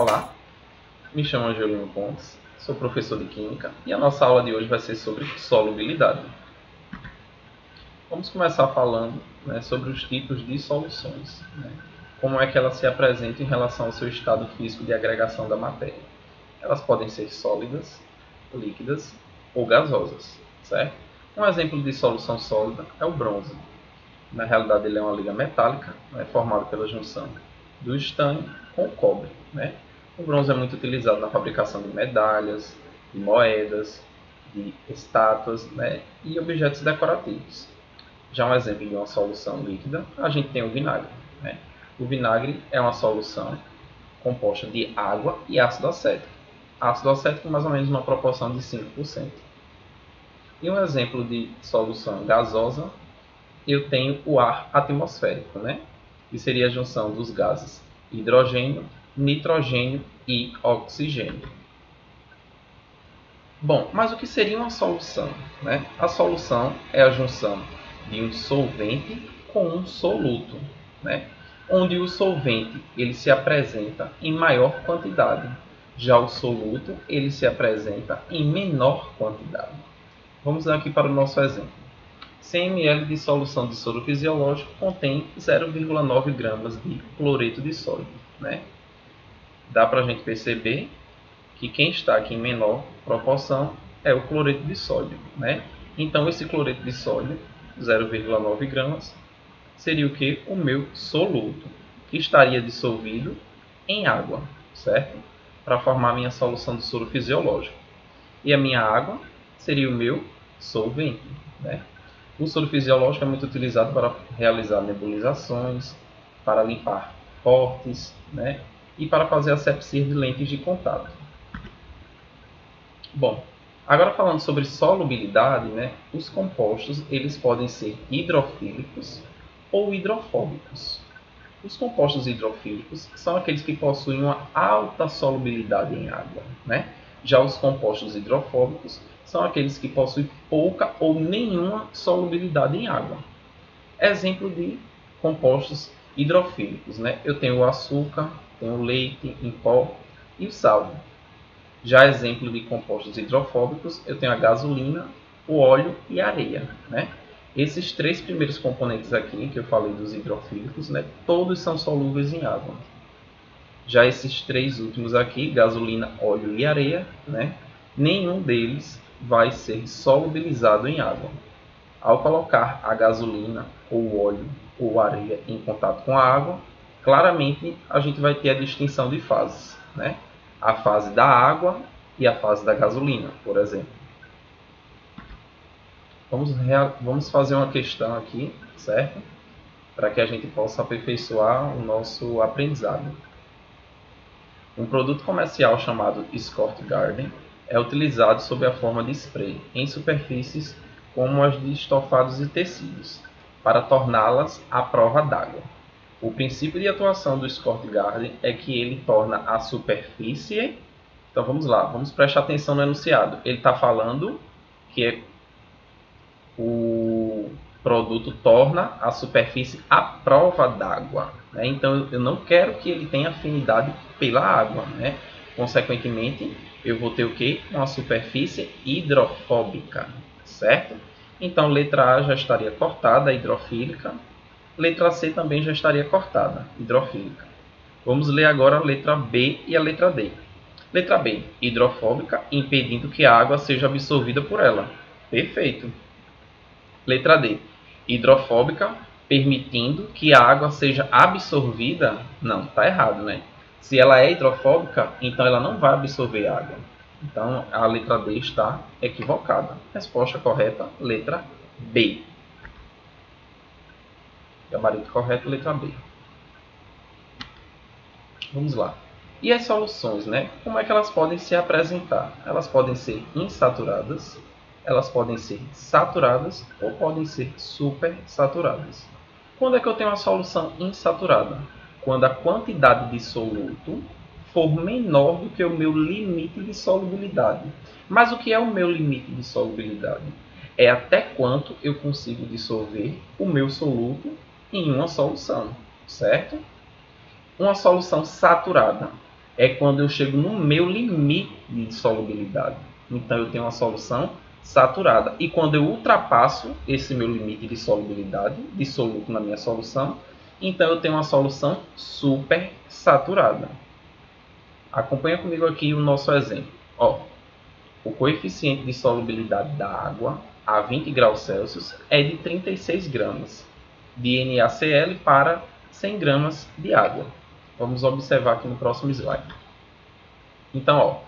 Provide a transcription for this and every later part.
Olá, me chamo Angelino Pontes, sou professor de Química e a nossa aula de hoje vai ser sobre solubilidade. Vamos começar falando né, sobre os tipos de soluções, né? como é que elas se apresentam em relação ao seu estado físico de agregação da matéria. Elas podem ser sólidas, líquidas ou gasosas, certo? Um exemplo de solução sólida é o bronze. Na realidade, ele é uma liga metálica, né, formada pela junção do estanho com o cobre. Né? O bronze é muito utilizado na fabricação de medalhas, de moedas, de estátuas né? e objetos decorativos. Já um exemplo de uma solução líquida, a gente tem o vinagre. Né? O vinagre é uma solução composta de água e ácido acético. Ácido acético mais ou menos uma proporção de 5%. E um exemplo de solução gasosa, eu tenho o ar atmosférico, né? que seria a junção dos gases hidrogênio, nitrogênio e oxigênio. Bom, mas o que seria uma solução? Né? A solução é a junção de um solvente com um soluto, né? onde o solvente ele se apresenta em maior quantidade, já o soluto ele se apresenta em menor quantidade. Vamos aqui para o nosso exemplo. 100 ml de solução de soro fisiológico contém 0,9 gramas de cloreto de sódio. Né? Dá para a gente perceber que quem está aqui em menor proporção é o cloreto de sódio. Né? Então, esse cloreto de sódio, 0,9 gramas, seria o que? O meu soluto, que estaria dissolvido em água, certo? Para formar a minha solução de soro fisiológico. E a minha água seria o meu solvente, né? O soro fisiológico é muito utilizado para realizar nebulizações, para limpar cortes né, e para fazer asepsia de lentes de contato. Bom, agora falando sobre solubilidade, né, os compostos eles podem ser hidrofílicos ou hidrofóbicos. Os compostos hidrofílicos são aqueles que possuem uma alta solubilidade em água. Né? Já os compostos hidrofóbicos são aqueles que possuem pouca ou nenhuma solubilidade em água. Exemplo de compostos hidrofílicos, né? Eu tenho o açúcar, tenho o leite em pó e o sal. Já exemplo de compostos hidrofóbicos, eu tenho a gasolina, o óleo e a areia, né? Esses três primeiros componentes aqui que eu falei dos hidrofílicos, né, todos são solúveis em água. Já esses três últimos aqui, gasolina, óleo e areia, né, nenhum deles vai ser solubilizado em água. Ao colocar a gasolina, ou o óleo, ou areia em contato com a água, claramente a gente vai ter a distinção de fases. Né? A fase da água e a fase da gasolina, por exemplo. Vamos, vamos fazer uma questão aqui, certo? Para que a gente possa aperfeiçoar o nosso aprendizado. Um produto comercial chamado Escort Garden é utilizado sob a forma de spray em superfícies como as de estofados e tecidos, para torná-las à prova d'água. O princípio de atuação do Scott Garden é que ele torna a superfície. Então vamos lá, vamos prestar atenção no enunciado. Ele está falando que o produto torna a superfície à prova d'água. Né? Então eu não quero que ele tenha afinidade pela água. Né? Consequentemente, eu vou ter o que? Uma superfície hidrofóbica, certo? Então, letra A já estaria cortada, hidrofílica. Letra C também já estaria cortada, hidrofílica. Vamos ler agora a letra B e a letra D. Letra B, hidrofóbica, impedindo que a água seja absorvida por ela. Perfeito. Letra D, hidrofóbica, permitindo que a água seja absorvida. Não, está errado, né? Se ela é hidrofóbica, então ela não vai absorver água. Então a letra D está equivocada. Resposta correta, letra B. Gabarito correto, letra B. Vamos lá. E as soluções, né? Como é que elas podem se apresentar? Elas podem ser insaturadas, elas podem ser saturadas ou podem ser supersaturadas. Quando é que eu tenho uma solução insaturada? quando a quantidade de soluto for menor do que o meu limite de solubilidade. Mas o que é o meu limite de solubilidade? É até quanto eu consigo dissolver o meu soluto em uma solução, certo? Uma solução saturada é quando eu chego no meu limite de solubilidade. Então eu tenho uma solução saturada. E quando eu ultrapasso esse meu limite de solubilidade, de soluto na minha solução, então eu tenho uma solução super saturada. Acompanha comigo aqui o nosso exemplo. Ó, o coeficiente de solubilidade da água a 20 graus Celsius é de 36 gramas de NaCl para 100 gramas de água. Vamos observar aqui no próximo slide. Então, ó,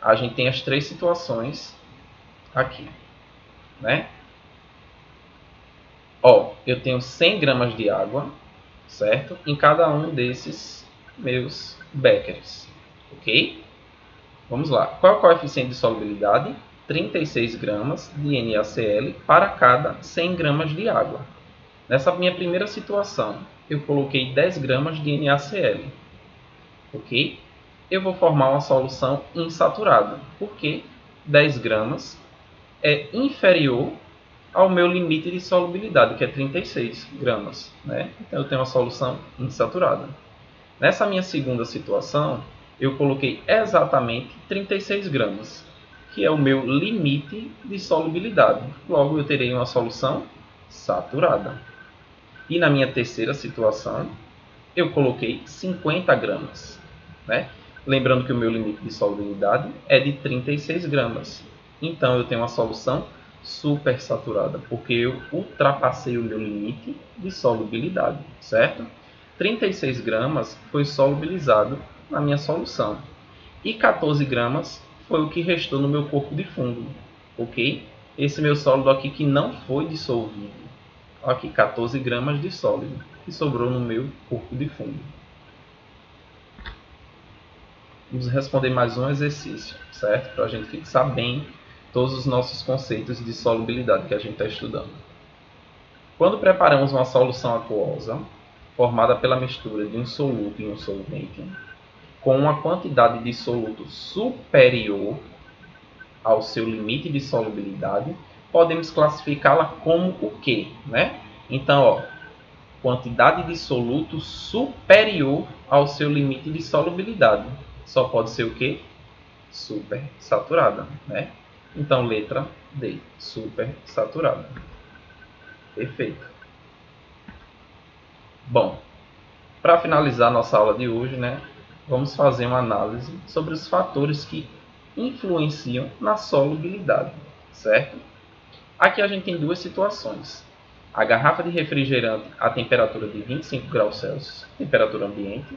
a gente tem as três situações aqui, né? Ó, eu tenho 100 gramas de água, certo? Em cada um desses meus becquerels, ok? Vamos lá. Qual é o coeficiente de solubilidade? 36 gramas de NaCl para cada 100 gramas de água. Nessa minha primeira situação, eu coloquei 10 gramas de NaCl, ok? Eu vou formar uma solução insaturada, porque 10 gramas é inferior ao meu limite de solubilidade, que é 36 gramas. Né? Então eu tenho uma solução insaturada. Nessa minha segunda situação, eu coloquei exatamente 36 gramas, que é o meu limite de solubilidade. Logo, eu terei uma solução saturada. E na minha terceira situação, eu coloquei 50 gramas. Né? Lembrando que o meu limite de solubilidade é de 36 gramas. Então eu tenho uma solução super saturada, porque eu ultrapassei o meu limite de solubilidade, certo? 36 gramas foi solubilizado na minha solução e 14 gramas foi o que restou no meu corpo de fundo, ok? Esse meu sólido aqui que não foi dissolvido, aqui 14 gramas de sólido que sobrou no meu corpo de fundo. Vamos responder mais um exercício, certo? Para a gente fixar bem todos os nossos conceitos de solubilidade que a gente está estudando. Quando preparamos uma solução aquosa, formada pela mistura de um soluto e um solvente, com uma quantidade de soluto superior ao seu limite de solubilidade, podemos classificá-la como o quê? Né? Então, ó, quantidade de soluto superior ao seu limite de solubilidade. Só pode ser o quê? Super saturada, né? Então, letra D, super saturada. Perfeito. Bom, para finalizar nossa aula de hoje, né, vamos fazer uma análise sobre os fatores que influenciam na solubilidade, certo? Aqui a gente tem duas situações. A garrafa de refrigerante a temperatura de 25 graus Celsius, temperatura ambiente,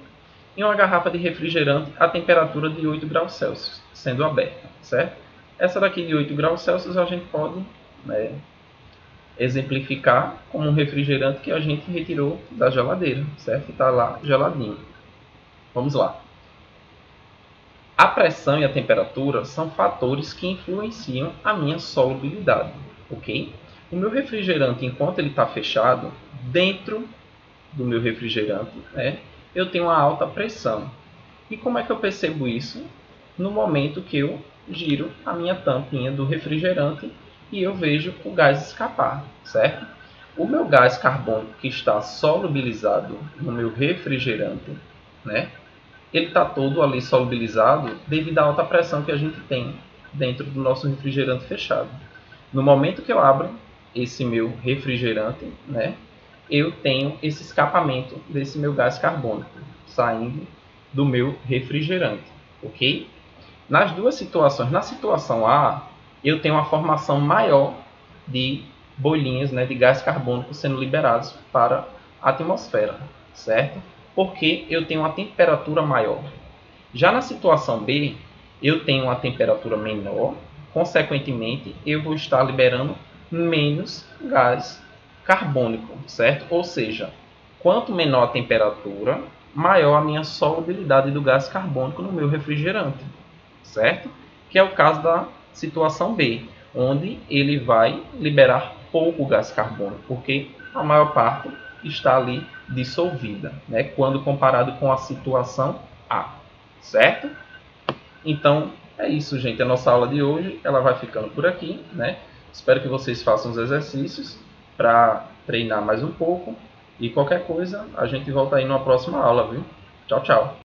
e uma garrafa de refrigerante a temperatura de 8 graus Celsius, sendo aberta, certo? Essa daqui de 8 graus Celsius a gente pode né, exemplificar como um refrigerante que a gente retirou da geladeira, certo? Está lá geladinho. Vamos lá. A pressão e a temperatura são fatores que influenciam a minha solubilidade, ok? O meu refrigerante, enquanto ele está fechado, dentro do meu refrigerante, né, eu tenho uma alta pressão. E como é que eu percebo isso? No momento que eu giro a minha tampinha do refrigerante e eu vejo o gás escapar, certo? O meu gás carbônico que está solubilizado no meu refrigerante, né? Ele está todo ali solubilizado devido à alta pressão que a gente tem dentro do nosso refrigerante fechado. No momento que eu abro esse meu refrigerante, né? Eu tenho esse escapamento desse meu gás carbônico saindo do meu refrigerante, ok? Nas duas situações, na situação A, eu tenho uma formação maior de bolinhas né, de gás carbônico sendo liberados para a atmosfera, certo? Porque eu tenho uma temperatura maior. Já na situação B, eu tenho uma temperatura menor, consequentemente, eu vou estar liberando menos gás carbônico, certo? Ou seja, quanto menor a temperatura, maior a minha solubilidade do gás carbônico no meu refrigerante certo? Que é o caso da situação B, onde ele vai liberar pouco gás carbônico, porque a maior parte está ali dissolvida, né? quando comparado com a situação A, certo? Então, é isso, gente. A nossa aula de hoje ela vai ficando por aqui, né? Espero que vocês façam os exercícios para treinar mais um pouco. E qualquer coisa, a gente volta aí numa próxima aula, viu? Tchau, tchau.